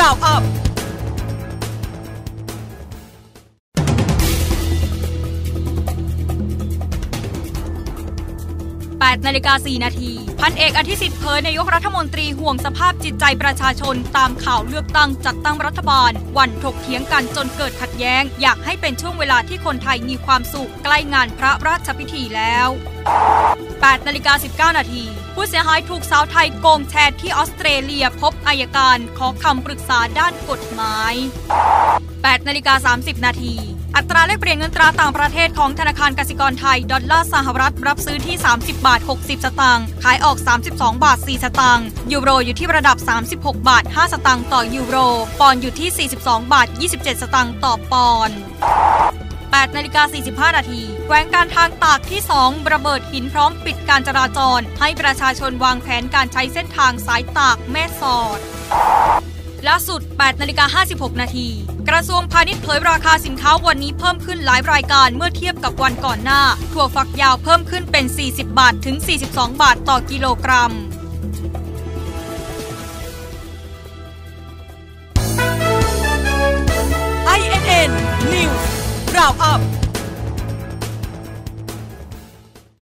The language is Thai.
Round Up 8นาฬิกา4นาที พันเอกอธิสิทธิ์เผยนายกรัฐมนตรีห่วงสภาพจิตใจประชาชน ตามข่าวเลือกตั้งจัดตั้งรัฐบาล วันถกเถียงกันจนเกิดขัดแย้ง อยากให้เป็นช่วงเวลาที่คนไทยมีความสุข ใกล้งานพระราชพิธีแล้ว 8นาฬิกา19 นาที ผู้เสียหายถูกสาวไทยโกงแชร์ที่ออสเตรเลียพบอายการขอคำปรึกษาด้านกฎหมาย8นาฬิกา30 นาทีอัตราแลกเปลี่ยนเงินตราต่างประเทศของธนาคารกสิกรไทย ดอลลาร์สหรัฐรับซื้อที่ 30 บาท 60 สตางค์ขายออก 32 บาท 4 สตางค์ยูโรอยู่ที่ระดับ 36 บาท 5 สตางค์ต่อยูโร ปอนอยู่ที่ 42 บาท 27 สตางค์ต่อปอนด์ 8นาฬิกา45 นาทีแขวงการทางตากที่ 2 ระเบิดหินพร้อมปิดการจราจร ให้ประชาชนวางแผนการใช้เส้นทางสายตากแม่สอดล่าสุด8นาฬิกา56 นาที กระทรวงพาณิชย์เผยราคาสินค้าวันนี้เพิ่มขึ้นหลายรายการเมื่อเทียบกับวันก่อนหน้า ถั่วฝักยาวเพิ่มขึ้นเป็น 40 บาทถึง 42 บาทต่อกิโลกรัมาวอัพ